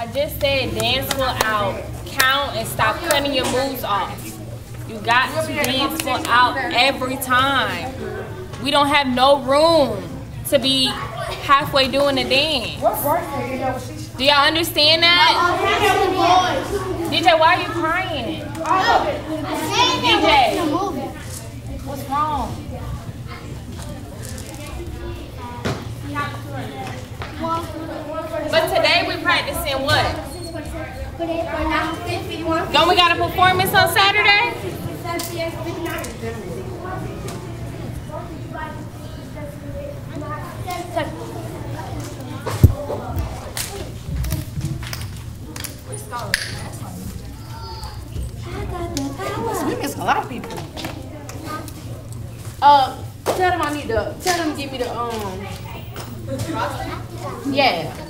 I just said dance full out, count, and stop cutting your moves off. You got to dance full out every time. We don't have no room to be halfway doing the dance. Do y'all understand that? DJ, why are you crying? DJ, what's wrong? But today we're practicing what? Don't we got a performance on Saturday? We miss a lot of people. Uh, tell them I need to, tell them to give me the, um, yeah,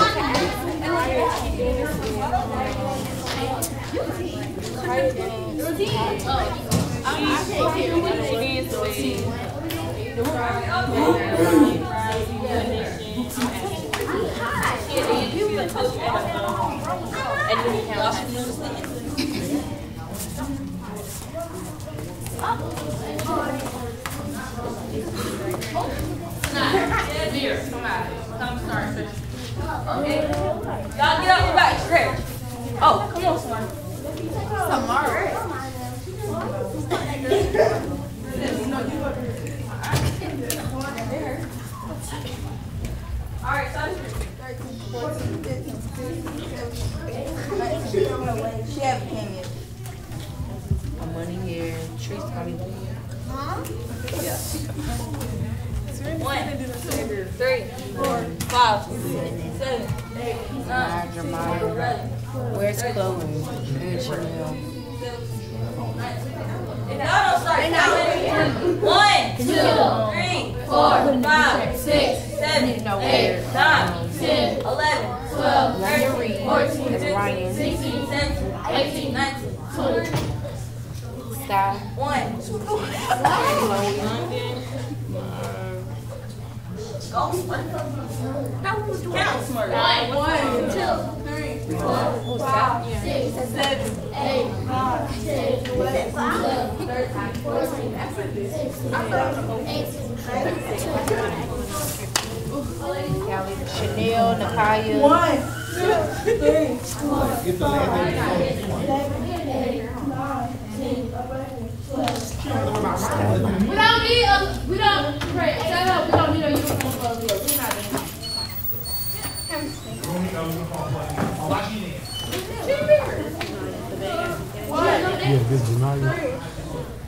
Y'all get up and back stretch. Oh, come on, son. All She haven't came yet. I'm money here. Trees probably. One, two, three, four, five, six, seven, eight, nine, Roger Meyer. Where's Chloe? Where's Chanel? If y'all don't start one, two, three, four, five, six, seven, eight, nine, ten, eleven, twelve, thirteen, fourteen, fifteen, sixteen, seventeen, eighteen, nineteen, twenty. Sky. One. Go Smurf. Count Smurf. One, two, three, four, five, six, seven, eight, nine, ten, eleven, twelve, thirteen, fourteen, fifteen, Callie. Chanel. Nakaya. Get the land We don't need a, we don't, pray, shut up, we don't need a uniform for us, we're not doing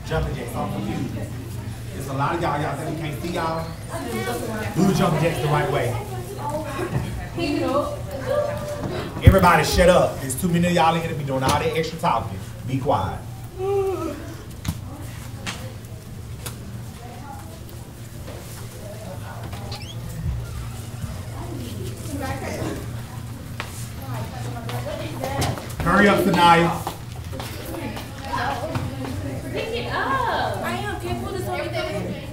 Jumping jacks, I'm confused. There's a lot of y'all, y'all think we can't see y'all? Do the jumping jacks the right way. Everybody shut up. There's too many of y'all in here to be doing all that extra talking. Be quiet. Hurry up, Sanaya. Pick it up. I am. Can't pull this over there.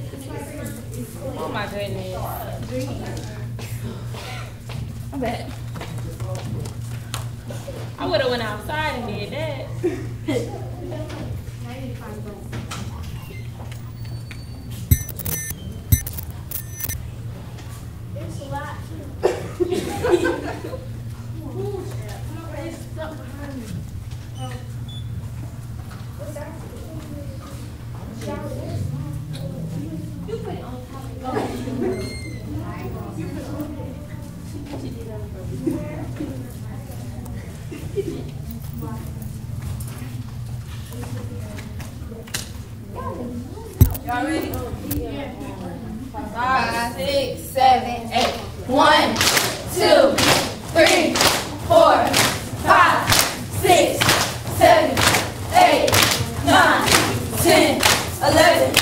Oh my goodness. Bet. I would have went outside and did that. Y'all ready? Five, six, seven, eight. One, two, three, four, five, six, seven, eight, nine, ten, eleven,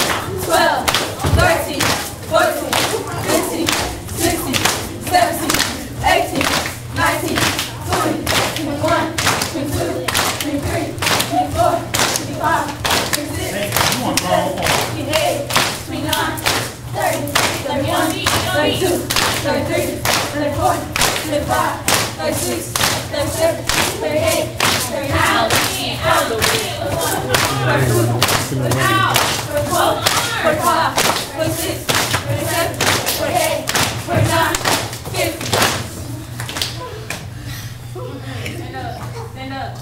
twelve, thirteen, fourteen, fifteen, thirty-three, thirty-four, thirty-five, thirty-six, thirty-seven, thirty-eight, thirty-nine, forty-four, forty-five, forty-six, forty-seven, forty-eight, forty-nine, fifty. Stand up, stand up.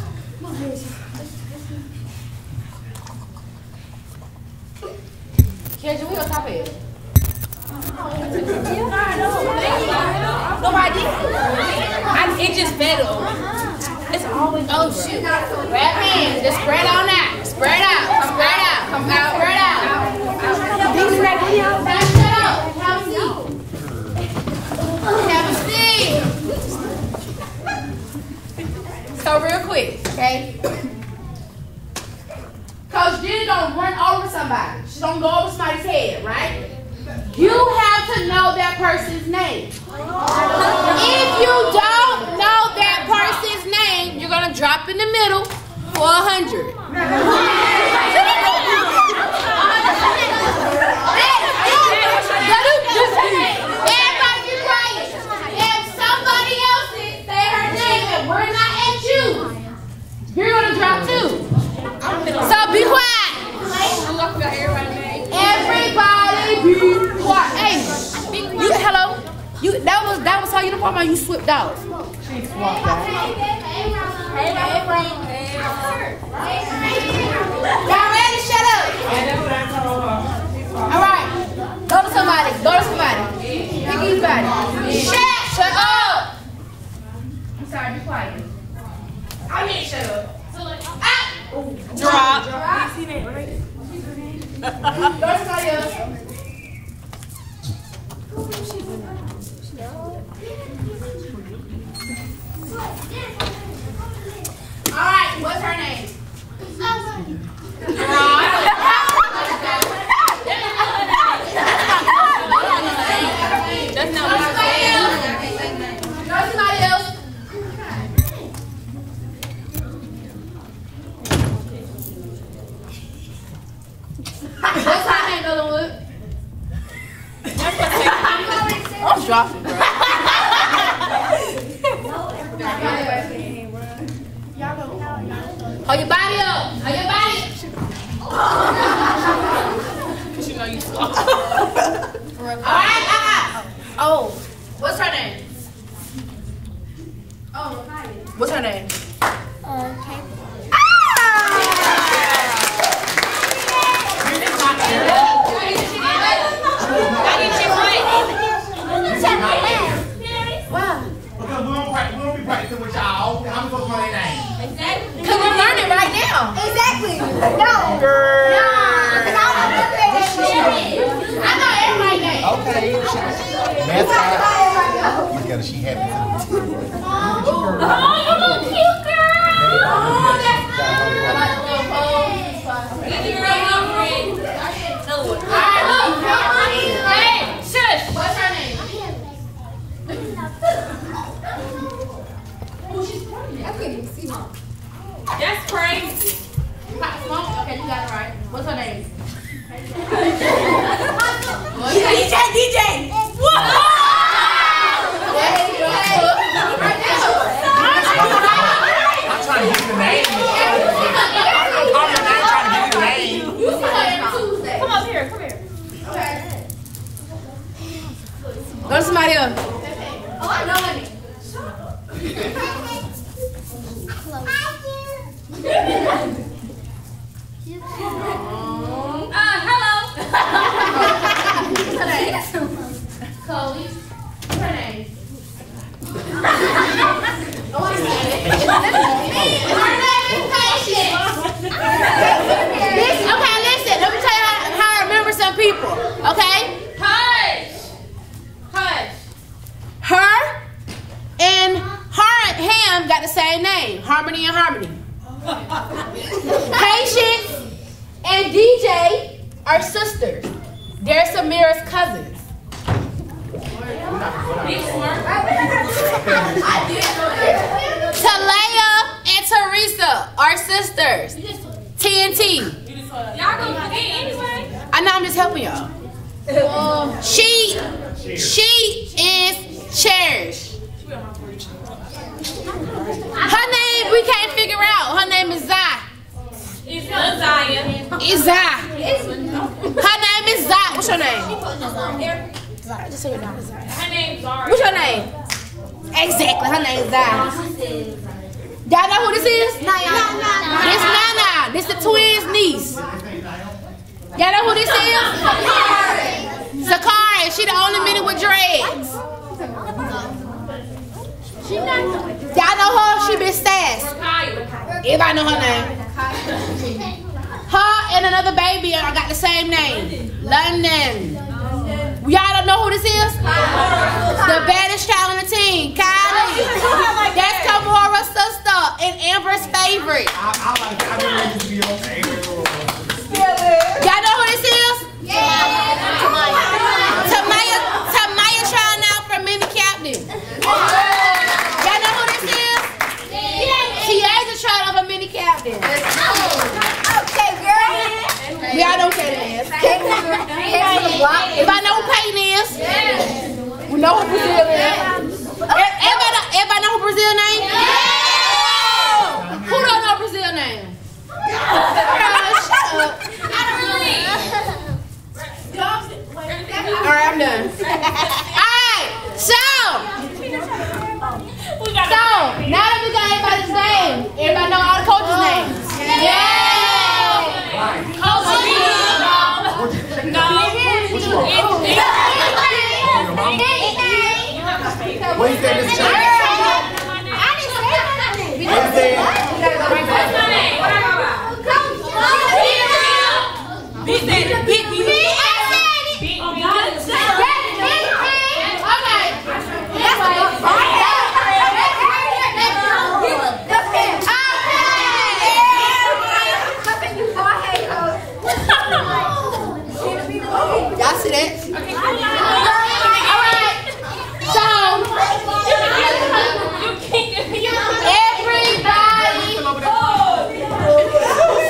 Kendra, we on top of it. Nobody. Just. It's always Oh shoot. Grab hands. Just spread on out. Spread out. Spread out. Come out. Spread out. These back here. Now shut up. Have a seat. Have a seat. So real quick, okay? Coach Jenny gonna run over somebody. She's gonna go over somebody's head, right? You have to know that person's name. If you don't know that person's name, you're gonna drop in the middle for a hundred. Everybody be quiet. If somebody else is, say her name and we're not at you, you're gonna drop too. So be quiet. Everybody be quiet. Hey, you hello. You that was that was her uniform or you slipped out? Y'all ready? Shut up. All right. Go to somebody. Go to somebody. Pick anybody. Shut. Shut up. I'm sorry. Be quiet. I mean, shut up. Ah. drop. Go to somebody else. All right. What's her name? That's the same name. Harmony and Harmony. Patience and DJ are sisters. They're Samira's cousins. Talaya and Teresa are sisters. TNT. Y'all gonna forget anyway. I know I'm just helping y'all. She, she, is Cherish. Her name we can't figure out. Her name is Zai. It's not Zion. It's Zai. Her name is Zai. What's your name? Her name's Zara. What's your name? Exactly. Her name is Zai. Y'all know who this is? This Nana. This the twins' niece. Y'all know who this is? Sakari. She the only minute with dreads. Y'all know her? She been sass. Everybody know her name. Her and another baby are got the same name. London. Y'all don't know who this is? The baddest child on the team, Kylie. That's Kamora's sister and Amber's favorite. I, I like, I didn't want you to be okay. Y'all know who this is? Tamaya, Tamaya trying out for mini captain. Y'all know who this is? Tiaja trying out captain. Okay, girl. Y'all know who Peyton is. If I know who Peyton is, we know who Brazil is. Everybody, everybody know who Brazil name? Who don't know Brazil name? Girl, shut up. Alright, I'm done. Alright, so, We got so, now that we got everybody's name, everybody know all the coaches' names. Yeah! What you say, Miss Chase? What you say? Y'all see that? Alright. So everybody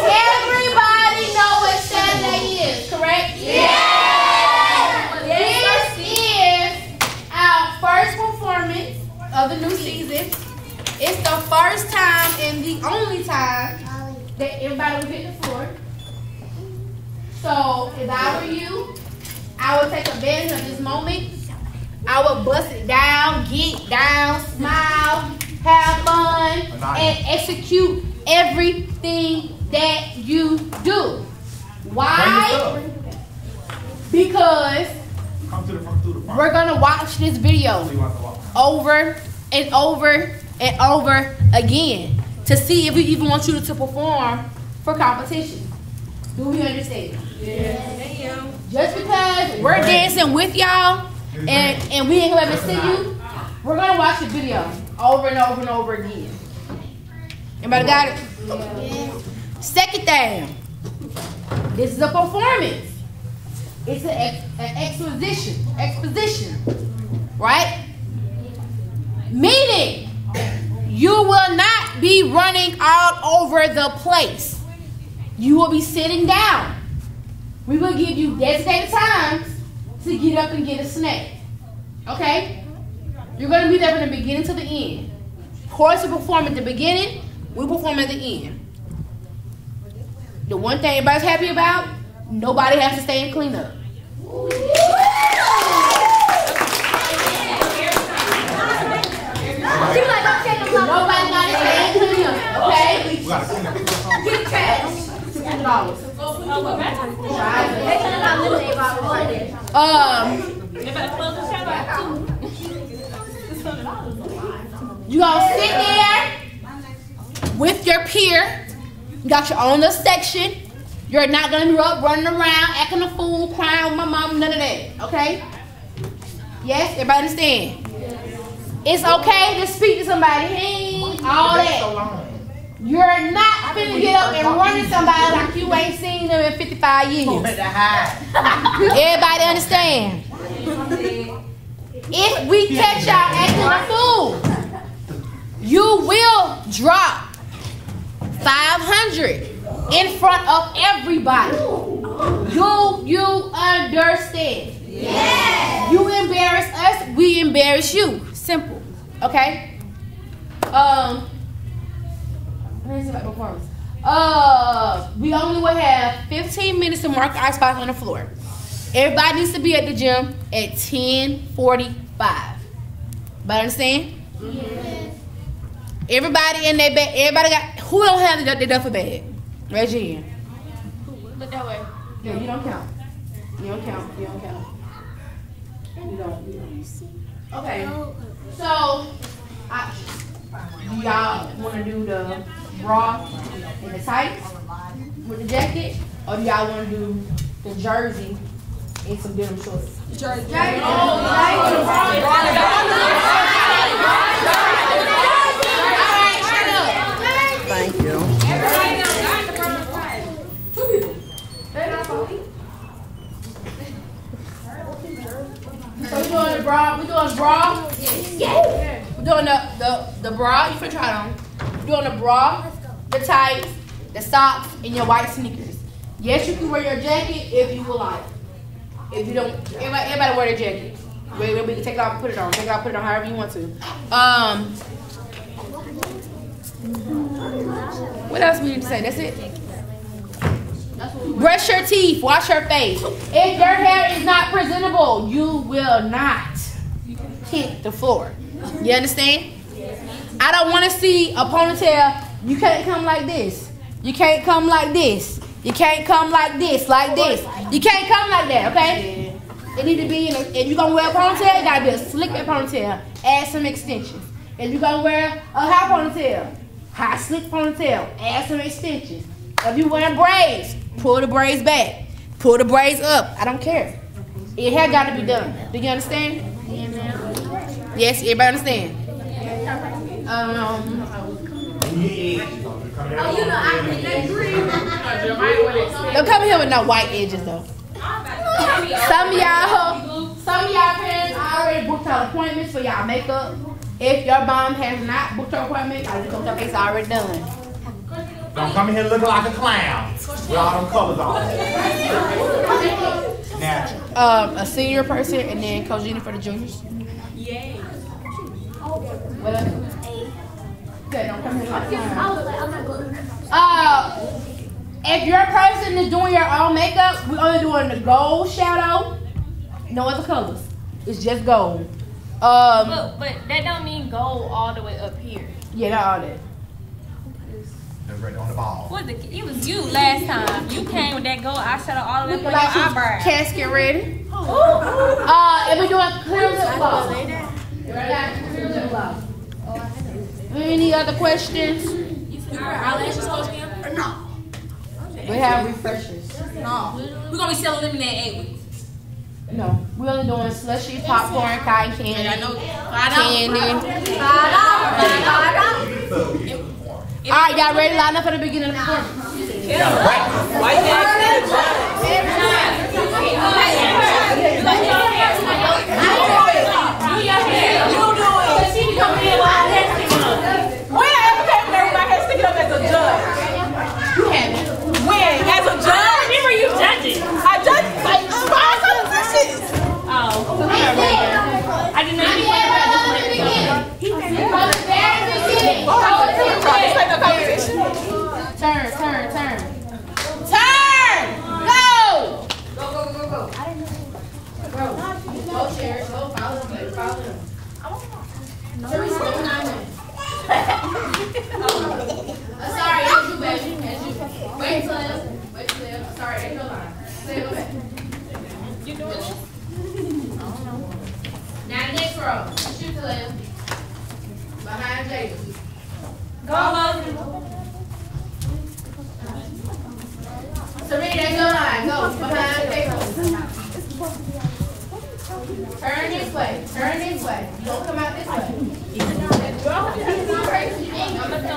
everybody know what Saturday is, correct? Yeah. This is our first performance of the new season. It's the first time and the only time that everybody will hit the floor. So if I were you, I would take advantage of this moment. I would bust it down, get down, smile, have fun, and execute everything that you do. Why? Because Come to the front, through the front. we're gonna watch this video So you want to walk. over and over and over again to see if we even want you to perform for competition. Do we understand? Yeah. Just because we're dancing with y'all and, and we ain't gonna let me see you, we're gonna watch the video over and over and over again. Anybody got it? Second thing, this is a performance. It's an, ex, an exposition, exposition, right? Meaning, you will not be running all over the place. You will be sitting down. We will give you designated times to get up and get a snack. Okay? You're going to be there from the beginning to the end. Chorus will perform at the beginning, we perform at the end. The one thing everybody's happy about, nobody has to stay and clean up. Stay and clean up, okay? We got to up this. Get cash. $200. Um, you gonna sit there with your peer. You got your own little section. You're not gonna be up running around, acting a fool, crying with my mom, none of that. Okay? Yes, everybody understand? It's okay to speak to somebody. Hey, all that. You're not finna get up and run to somebody like you ain't seen them in 55 years. Everybody understand? If we catch y'all acting a fool, you will drop 500 in front of everybody. Do you understand? Yes. You embarrass us, we embarrass you. Simple. Okay? Um, let me see if I. Uh, we only will have 15 minutes to mark our spots on the floor. Everybody needs to be at the gym at 10:45. But understand? Yes. Everybody in their bag. Everybody got. Who don't have the, the duffel bag? Raise your hand. Look that way. Yeah, you don't count. You don't count. You don't count. You don't. You don't. Okay. So, I, do y'all want to do the bra and the tights with the jacket, or do y'all want to do the jersey and some denim shorts? Jersey. Alright, shut up. Thank you. So we doing the bra. We doing bra. Doing the the the bra. You can try it on. Doing the bra, the tights, the socks, and your white sneakers. Yes, you can wear your jacket if you would like. If you don't, everybody, everybody wear their jacket. Wait, wait, we can take it off, put it on. Take it off, put it on, however you want to. Um. What else we need to say? That's it. Brush your teeth. Wash your face. If your hair is not presentable, you will not hit the floor. You understand? I don't want to see a ponytail. You can't come like this. You can't come like this. You can't come like this, like this. You can't come like that, okay? It need to be in a, if you're gonna wear a ponytail, it gotta be a slick back ponytail. Add some extensions. If you're gonna wear a high ponytail, high slick ponytail, add some extensions. If you wearing braids, pull the braids back. Pull the braids up. I don't care. Your hair gotta be done. Do you understand? Yes, everybody understand? Um, Oh, you know, I think that's don't come here with no white edges though. Some of y'all, some of y'all parents already booked your appointments for y'all makeup. If your mom has not booked your appointment, I just hope your face already done. Don't come in here looking like a clown with all them colors on. Natural. Um, a senior person and then Coach Gina for the juniors. Yay. What else? Okay, don't come here like a clown. Uh, if your person is doing your own makeup, we're only doing the gold shadow. No other colors. It's just gold. Um, Look, but that don't mean gold all the way up here. yeah, not all that. They're ready on the ball. What the? It was you last time. You came with that gold eyeshadow all the way up like your you eyebrows. casket ready. Uh, and we're doing clear lip gloss. Relax, clear lip gloss. Any other questions? No. We have refreshers. No. We're gonna be selling them in that eight weeks. No, we're only doing slushy, popcorn, cotton candy, I know. Five dollars. candy. All right, y'all ready? Line up for the beginning of the performance. I judged by squads on the bushes. Oh, okay. I didn't know you wanted Turn, turn, turn. Turn! Go! Go, go, go, go. Go, Sherry. Go, follow them. Follow them. Teresa, go behind them. Uh, Sorry, it's you, baby. It's you. Wait till it. Wait till it. Sorry, ain't no line. Say go back. You doing this? I don't know. Now, next row. Shoot to left. Behind Jacob. Serena, there's no line. Go behind Jacob. Turn this way. Turn this way. You don't come out this way.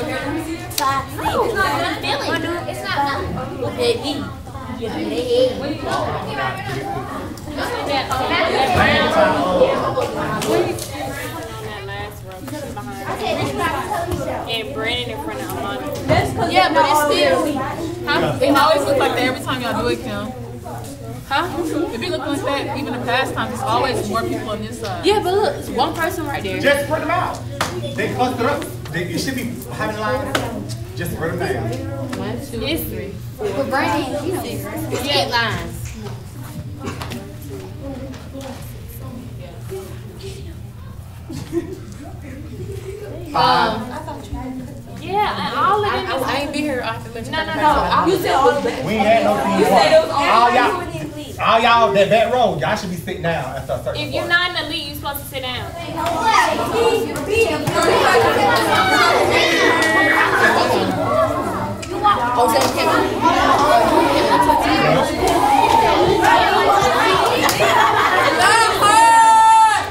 It's not baby. that last row. She's behind. And Brandon in front of Amanda. Yeah, but it's still. Huh? It always look like that every time y'all do it, Kim. Huh? It be looking like that even in past times. It's always more people on this side. Yeah, but look, it's one person right there. Just spread them out. They cluster up. They, you should be having a line. Just spread them down. One, two, It's three. For Brandon, you know. It's eight lines. Um, yeah, all of I, them is I, I ain't be here after lunch. No, no, no. You said all the best. We ain't had no thing. You said it was All all y'all, all y'all that back row, y'all should be sitting down after a certain If you're point. not in the league, you're supposed to sit down.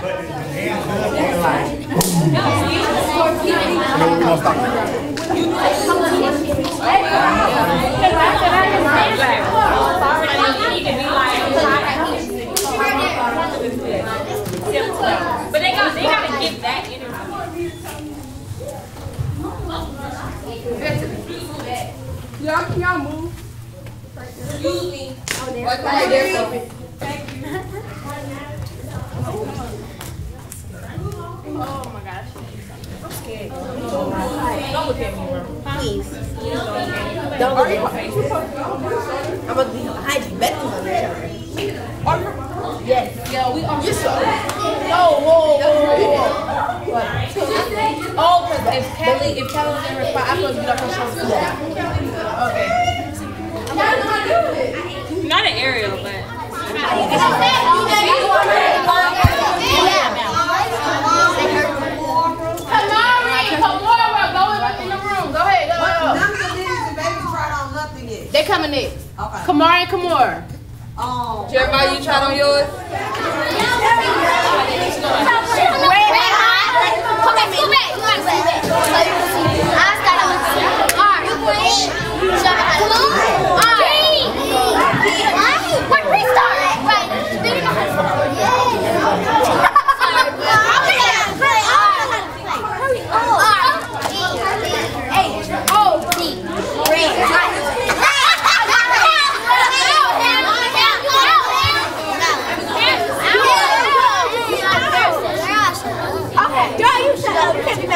But the hands good, like. You know what gonna stop? You can be like, but they got they gotta give that energy. Y'all, can y'all move? Excuse me. Right there, Sophie. Oh my gosh. Don't look at me, bro. Please. Don't look at me. I'm gonna be behind you. Better than Yes. Yo, we are just. Yo, whoa, whoa, whoa. What? Oh, because if Kelly, if Kelly was in her spot, I'm supposed to get off her shoulder. Okay. Not an aerial, but Kamari, Kamora, go in, in the room. Go ahead, go, go. None of the niggas and babies tried on nothing yet. They coming next. Okay. Kamari and Kamora. Um, Jeremiah, you tried on yours?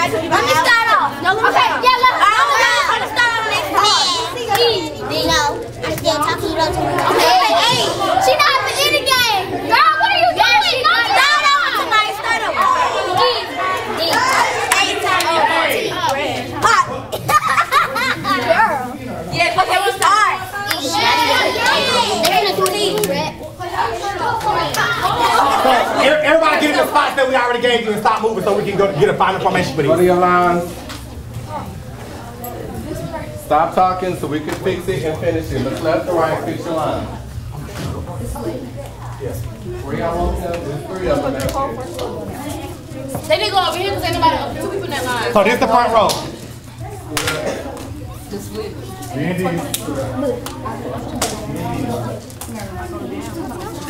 Let me start off. No, let me okay, start off. yeah, let, I'm gonna start on next part. No, I'm still talking about Okay, hey, hey, she not in the game. Girl, what are you doing? No, start over. Somebody start over. D, D, eight times. Hot. Girl. Yes, okay, we start. They're gonna do these, Brett. So everybody get in the spots that we already gave you and stop moving so we can go get a final formation for Go to these. your lines. Stop talking so we can fix it and finish it. Look left to right, fix your line. Where y'all want them? There's three of them back here. They didn't go over here because ain't nobody, two people in that line. So this the front row.